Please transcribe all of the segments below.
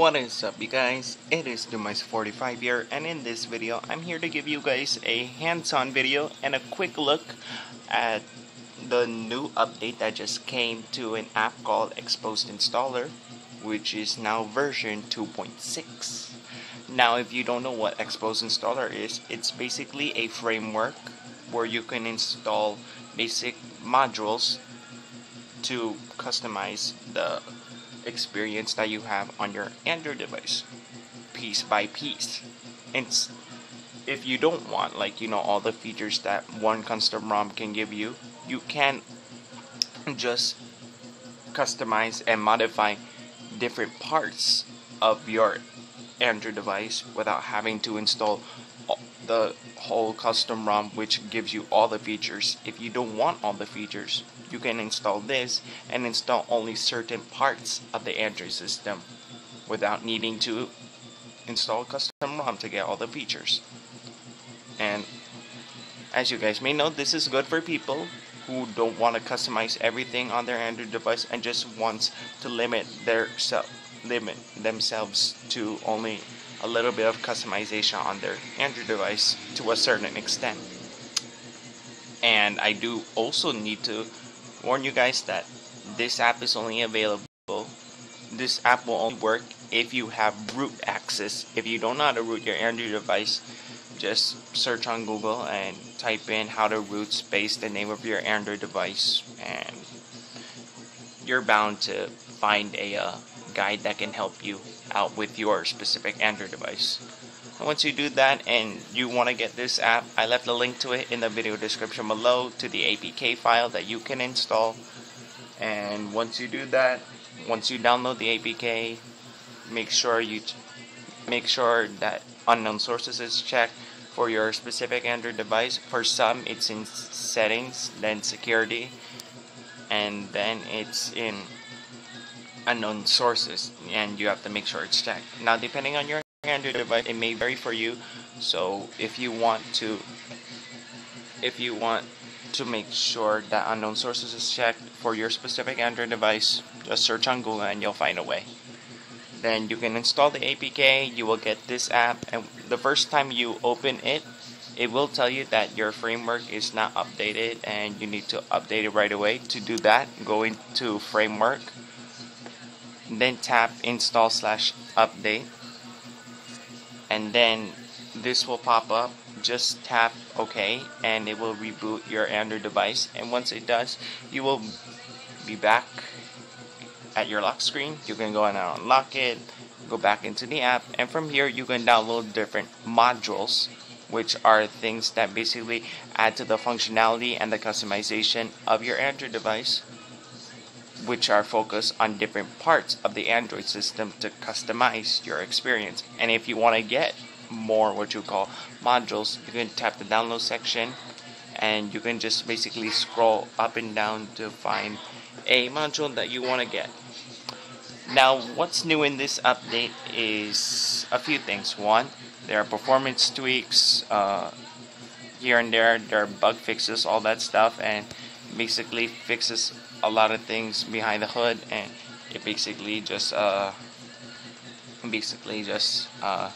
What is up you guys, it is Dumister45 here and in this video I'm here to give you guys a hands-on video and a quick look at the new update that just came to an app called Xposed Installer which is now version 2.6. Now if you don't know what Xposed Installer is, it's basically a framework where you can install basic modules to customize the experience that you have on your Android device piece by piece. And if you don't want like you know all the features that one custom ROM can give you, you can just customize and modify different parts of your Android device without having to install the whole custom ROM which gives you all the features. If you don't want all the features, you can install this and install only certain parts of the Android system without needing to install custom ROM to get all the features. And as you guys may know, this is good for people who don't want to customize everything on their Android device and just wants to limit their self limit themselves to only a little bit of customization on their Android device to a certain extent. And I do also need to warn you guys that this app is only available this app will only work if you have root access. If you don't know how to root your Android device just search on Google and type in how to root space the name of your Android device and you're bound to find a uh, guide that can help you out with your specific Android device and once you do that and you want to get this app, I left a link to it in the video description below to the APK file that you can install. And once you do that, once you download the APK, make sure you make sure that unknown sources is checked for your specific Android device. For some, it's in settings, then security, and then it's in unknown sources, and you have to make sure it's checked. Now, depending on your Android device it may vary for you. So if you want to if you want to make sure that unknown sources is checked for your specific Android device just search on Google and you'll find a way. Then you can install the APK you will get this app and the first time you open it it will tell you that your framework is not updated and you need to update it right away. To do that go into framework then tap install slash update and then this will pop up. Just tap OK and it will reboot your Android device. And once it does you will be back at your lock screen. You can go and unlock it go back into the app and from here you can download different modules which are things that basically add to the functionality and the customization of your Android device which are focused on different parts of the Android system to customize your experience. And if you want to get more what you call modules, you can tap the download section and you can just basically scroll up and down to find a module that you want to get. Now, what's new in this update is a few things. One, there are performance tweaks uh, here and there, there are bug fixes, all that stuff, and basically fixes a lot of things behind the hood and it basically just uh basically just uh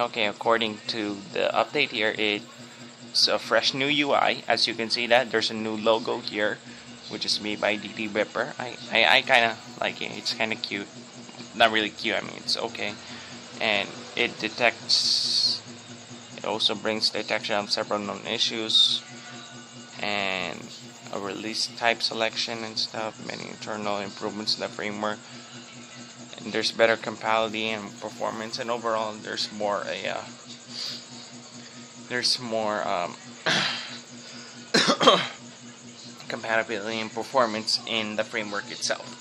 okay according to the update here it's a fresh new UI as you can see that there's a new logo here which is made by DD Ripper. I, I, I kinda like it. It's kinda cute. Not really cute I mean it's okay. And it detects it also brings detection of several known issues and a release type selection and stuff, many internal improvements in the framework. And there's better compatibility and performance, and overall, there's more a uh, there's more um, compatibility and performance in the framework itself.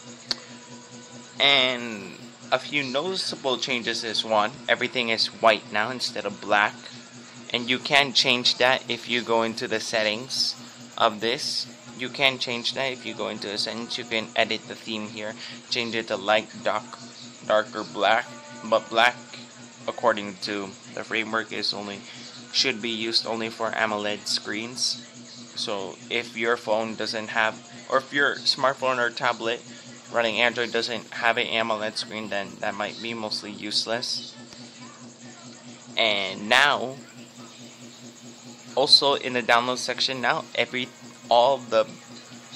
And a few noticeable changes is one, everything is white now instead of black. And you can change that if you go into the settings of this. You can change that if you go into settings you can edit the theme here change it to light dark darker black. But black according to the framework is only should be used only for AMOLED screens. So if your phone doesn't have or if your smartphone or tablet running Android doesn't have an AMOLED screen, then that might be mostly useless. And now, also in the download section now, every all the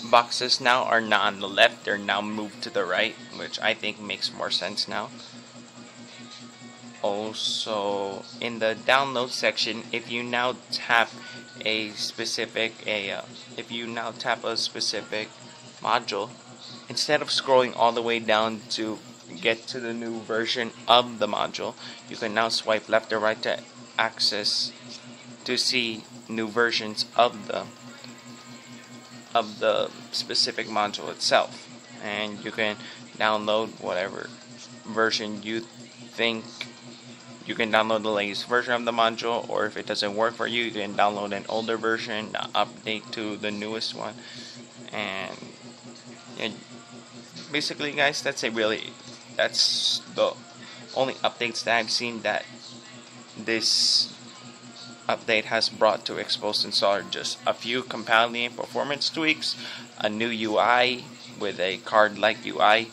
boxes now are not on the left, they're now moved to the right, which I think makes more sense now. Also, in the download section, if you now tap a specific a uh, if you now tap a specific module, instead of scrolling all the way down to get to the new version of the module, you can now swipe left or right to access to see new versions of the of the specific module itself. And you can download whatever version you think you can download the latest version of the module or if it doesn't work for you you can download an older version uh, update to the newest one. And, and basically guys that's it really. That's the only updates that I've seen that this update has brought to Xposed Installer just a few and performance tweaks, a new UI with a card-like UI,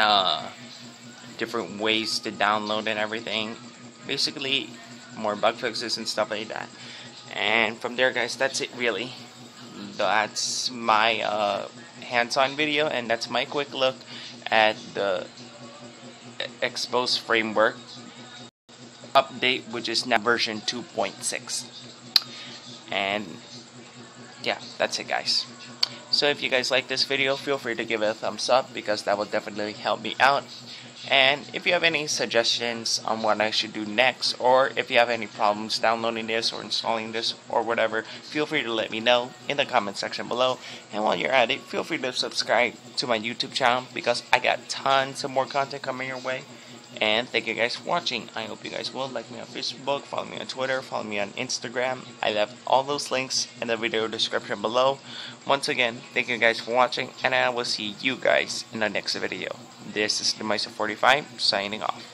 uh, different ways to download and everything. Basically, more bug fixes and stuff like that. And from there, guys, that's it really. That's my uh, hands-on video, and that's my quick look at the Xposed framework update, which is now version 2.6. And yeah, that's it, guys. So if you guys like this video, feel free to give it a thumbs up because that will definitely help me out. And if you have any suggestions on what I should do next, or if you have any problems downloading this or installing this or whatever, feel free to let me know in the comment section below. And while you're at it, feel free to subscribe to my YouTube channel because I got tons of more content coming your way. And thank you guys for watching. I hope you guys will like me on Facebook, follow me on Twitter, follow me on Instagram. I left all those links in the video description below. Once again, thank you guys for watching, and I will see you guys in the next video. This is the 45 signing off.